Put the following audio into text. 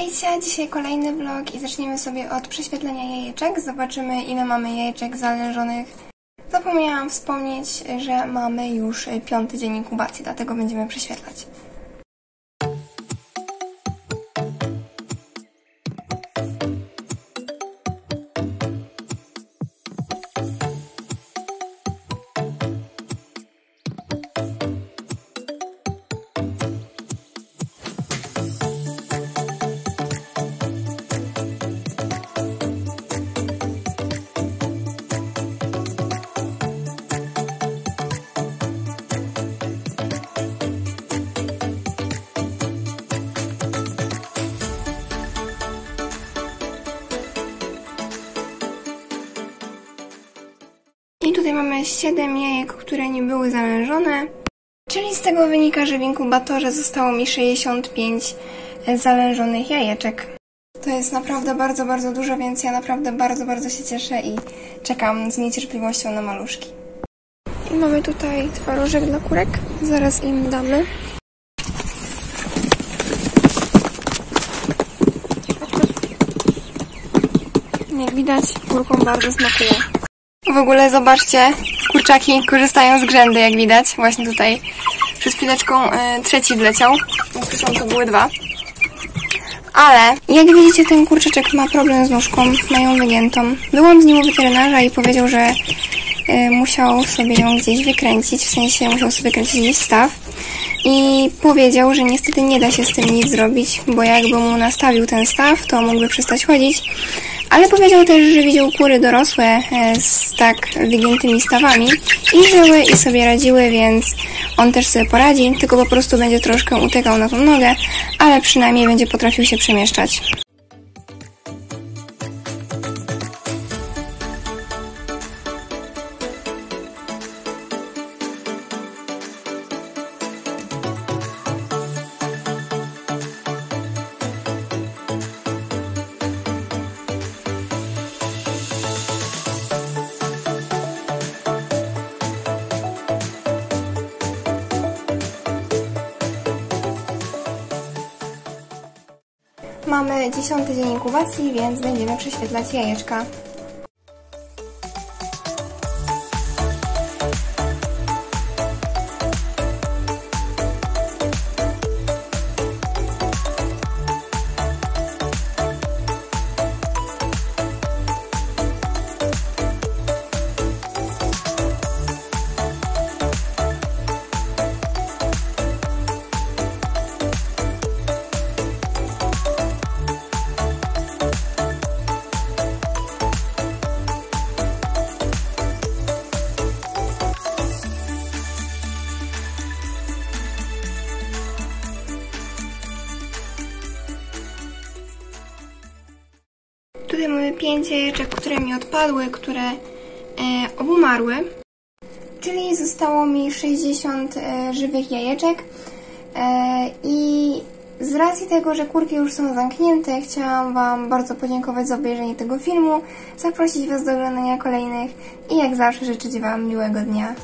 Witajcie, dzisiaj kolejny vlog i zaczniemy sobie od prześwietlenia jajeczek. Zobaczymy ile mamy jajeczek zależonych. Zapomniałam wspomnieć, że mamy już piąty dzień inkubacji, dlatego będziemy prześwietlać. Tutaj mamy 7 jajek, które nie były zamężone. Czyli z tego wynika, że w inkubatorze zostało mi 65 zalężonych jajeczek. To jest naprawdę bardzo, bardzo dużo, więc ja naprawdę bardzo, bardzo się cieszę i czekam z niecierpliwością na maluszki. I mamy tutaj twarożek dla kurek. Zaraz im damy. Jak widać, kurkom bardzo smakuje. W ogóle zobaczcie, kurczaki korzystają z grzędy, jak widać. Właśnie tutaj przed chwileczką y, trzeci wleciał. Zresztą to były dwa. Ale jak widzicie, ten kurczaczek ma problem z nóżką, mają wygiętą. Byłam z nim u weterynarza i powiedział, że y, musiał sobie ją gdzieś wykręcić, w sensie musiał sobie kręcić gdzieś staw. I powiedział, że niestety nie da się z tym nic zrobić, bo jakby mu nastawił ten staw, to mógłby przestać chodzić. Ale powiedział też, że widział kury dorosłe e, z tak wygiętymi stawami i żyły i sobie radziły, więc on też sobie poradzi, tylko po prostu będzie troszkę utykał na tą nogę, ale przynajmniej będzie potrafił się przemieszczać. Mamy dziesiąty dzień inkubacji, więc będziemy prześwietlać jajeczka. Tutaj mamy pięć jajeczek, które mi odpadły, które e, obumarły. Czyli zostało mi 60 e, żywych jajeczek. E, I z racji tego, że kurki już są zamknięte, chciałam Wam bardzo podziękować za obejrzenie tego filmu, zaprosić Was do oglądania kolejnych i jak zawsze życzyć Wam miłego dnia.